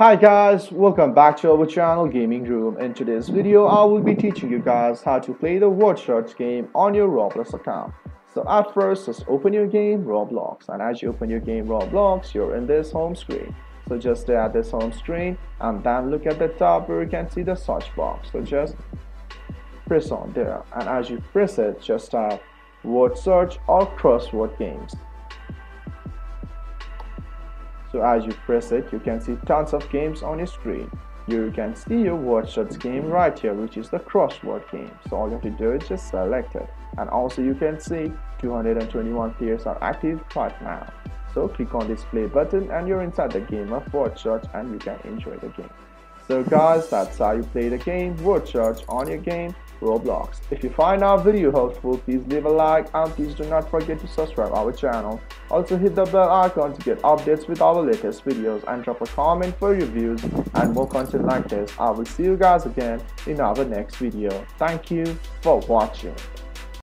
Hi guys, welcome back to our channel Gaming Room. In today's video, I will be teaching you guys how to play the word search game on your Roblox account. So at first, just open your game Roblox and as you open your game Roblox, you're in this home screen. So just stay at this home screen and then look at the top where you can see the search box. So just press on there and as you press it, just type word search or crossword games. So as you press it, you can see tons of games on your screen. You can see your word search game right here, which is the crossword game. So all you have to do is just select it. And also you can see 221 players are active right now. So click on this play button and you're inside the game of word search and you can enjoy the game. So guys, that's how you play the game word search on your game Roblox. If you find our video helpful, please leave a like and please do not forget to subscribe our channel. Also hit the bell icon to get updates with our latest videos and drop a comment for reviews and more content like this. I will see you guys again in our next video. Thank you for watching.